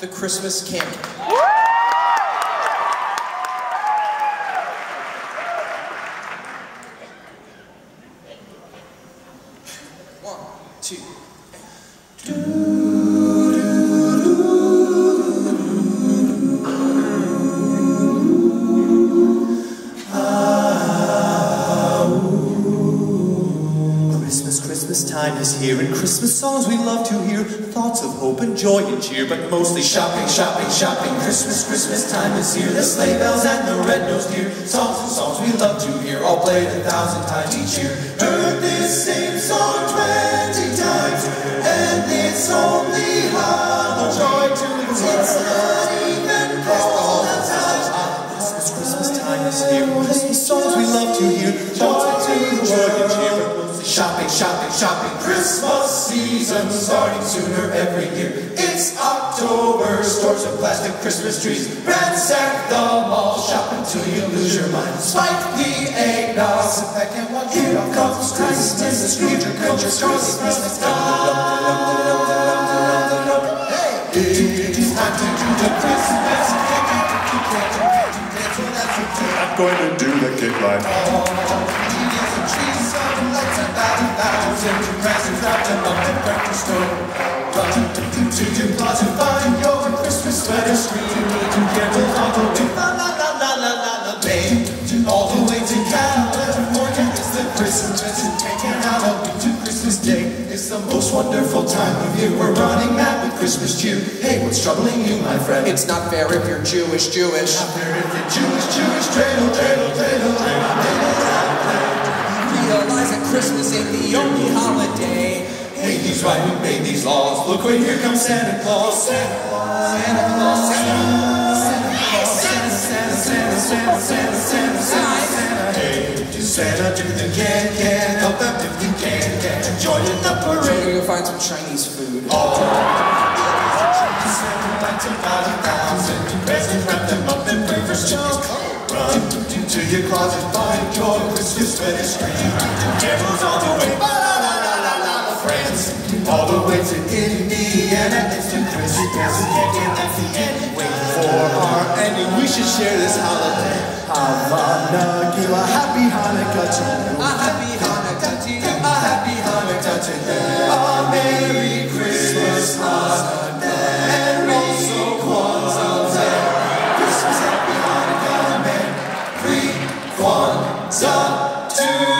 the Christmas Can-Can. One, two. Christmas, time is here, and Christmas songs we love to hear. Thoughts of hope and joy and cheer, but mostly shopping, shopping, shopping. Christmas, Christmas time is here. The sleigh bells and the red-nosed deer. Songs and songs we love to hear, all played a thousand times each year. Heard this same song twenty times, and it's only hollow joy to exist. It's not even cold outside. Christmas, Christmas time is here. Christmas songs we love to hear. Shopping, shopping. Christmas season starting sooner every year. It's October. Stores of plastic Christmas trees. Ransack the mall. Shop until you lose your mind. Spike the eggnog. Sit back and watch. Here comes Christmas. The Scrooge country Christmas time. Hey, it's time to do the Christmas kick. I'm going to do the kick line. To your closet, find your Christmas sweater, screaming candles all the way, la la la la la la la, babe, all the way to California. It's the Christmas and Halloween to Christmas Day. It's the most wonderful time of year. We're running mad with Christmas cheer. Hey, what's troubling you, my friend? It's not fair if you're Jewish, Jewish. not fair if you're Jewish, Jewish, dreidel, dreidel, dreidel, dreidel, dreidel. Realize that Christmas ain't the only holiday. Hey, he's right, we made these laws. Look, wait, here comes Santa Claus. Santa Claus, Santa Claus, Santa Claus, Santa, Santa, Santa, Santa, Santa, Santa, Santa, Santa. Hey, do Santa do the can, can, help them if you can, can. Join in the We're parade. gonna go find some Chinese food. Santa lights about a thousand presents, wrap them up in papers, just run to your closet, find your Christmas scream, carols all the way, it's an Indiana instant crazy dance. We can't get. Wait for our ending. We should share this holiday. Havana, give a happy Hanukkah to you. A happy Hanukkah to you. A happy Hanukkah to you. A Merry Christmas, Kwanzaa Christmas, Happy Hanukkah, Merry Kwanzaa to